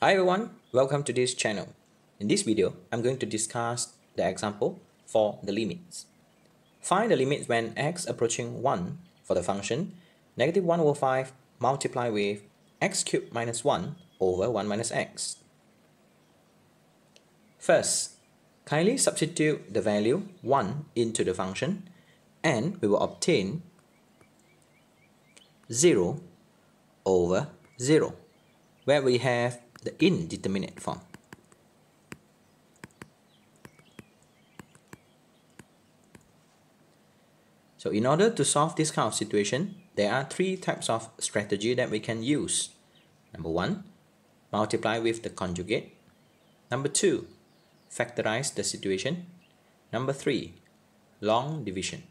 Hi everyone, welcome to this channel. In this video, I'm going to discuss the example for the limits. Find the limits when x approaching 1 for the function negative 1 over 5 multiplied with x cubed minus 1 over 1 minus x. First, kindly substitute the value 1 into the function and we will obtain 0 over 0 where we have the indeterminate form. So in order to solve this kind of situation, there are three types of strategy that we can use. Number one, multiply with the conjugate. Number two, factorize the situation. Number three, long division.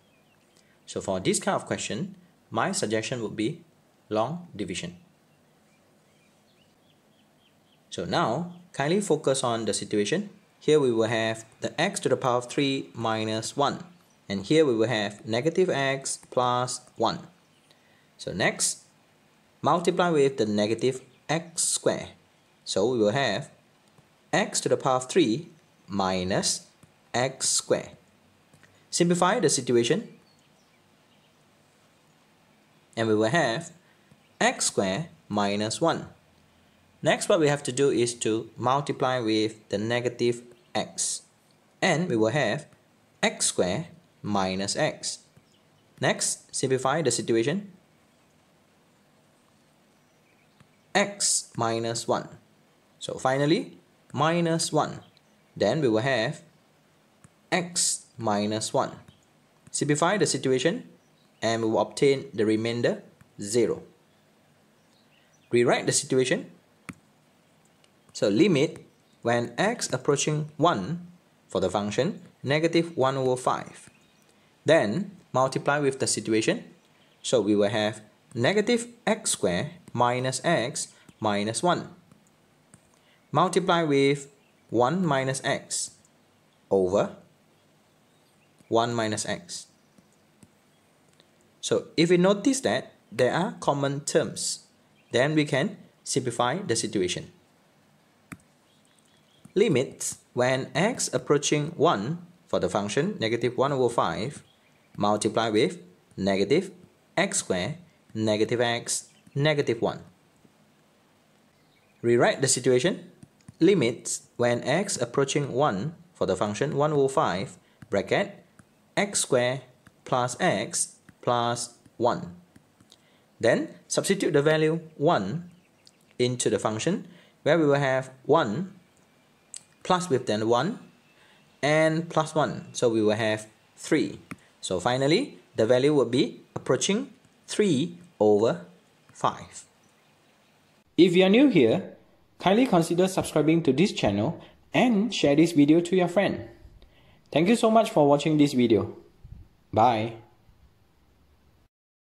So for this kind of question, my suggestion would be long division. So now, kindly focus on the situation. Here we will have the x to the power of 3 minus 1. And here we will have negative x plus 1. So next, multiply with the negative x square. So we will have x to the power of 3 minus x square. Simplify the situation. And we will have x square minus 1. Next, what we have to do is to multiply with the negative x. And we will have x squared minus x. Next, simplify the situation. x minus 1. So finally, minus 1. Then we will have x minus 1. Simplify the situation and we will obtain the remainder 0. Rewrite the situation so limit when x approaching 1 for the function negative 1 over 5. Then multiply with the situation. So we will have negative x squared minus x minus 1. Multiply with 1 minus x over 1 minus x. So if we notice that there are common terms, then we can simplify the situation limits when x approaching 1 for the function negative 1 over 5 multiply with negative x squared negative x negative 1. Rewrite the situation. Limits when x approaching 1 for the function 1 over 5 bracket x squared plus x plus 1. Then substitute the value 1 into the function where we will have 1 plus with then 1 and plus 1 so we will have 3 so finally the value will be approaching 3 over 5 if you are new here kindly consider subscribing to this channel and share this video to your friend. Thank you so much for watching this video. Bye